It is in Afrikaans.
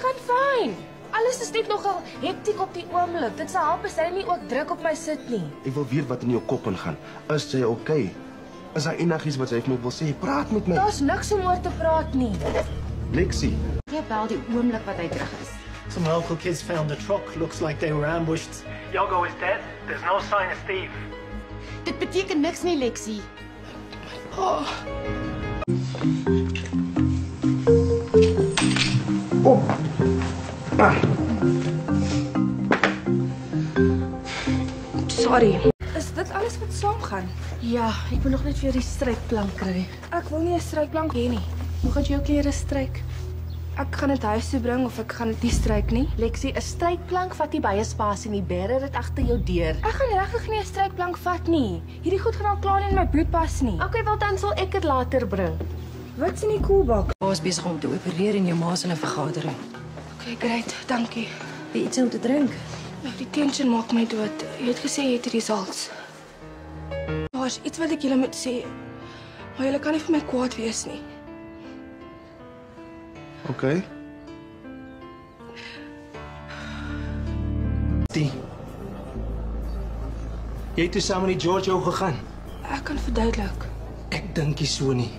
Gaan fyn. Alles is net nogal hektiek op die oomblik. Dit sal help as jy nie ook druk op my sit nie. Ek wil weet wat in jou kop ingaan. Is jy okay? Is daar enigiets wat jy vir my wil sê? Praat met my. Daar's niks om oor te praat nie. Lexi, Jy bel die oomblik wat hy terug is. Some local kids found the truck. Looks like they were ambushed. Yogo is dead. There's no sign of Steve. Dit beteken niks nie, Lexie. Sorry. Is dit alles wat saamgaan? Ja, ek moet nog net vir die strykplank kry. Ek wil nie 'n strykplank hê nie. Hoe gaan jy jou klere stryk? Ek gaan dit huis toe bring of ek gaan dit nie stryk nie. Lexie, 'n strykplank vat nie baie spasie nie. Bære dit agter jou deur. Ek gaan regtig nie 'n strykplank vat nie. Hierdie goed gaan al klaar nie in my bloedpas nie. Okay, wel dan sal ek dit later bring. Wat's in die koelbak? Is besig om te opereer en jou ma's in 'n vergadering. Okay, great. Dankie. Wie iets om te drink? Nou, die tension maak my dood. Jy het gesê jy het results. Daar's iets wat ek julle moet sê. Maar julle kan nie vir my kwaad wees nie. okay? Die. Jy het toe saam met die Giorgio gegaan. Ek kan verduidelik. Ek dink nie so nie.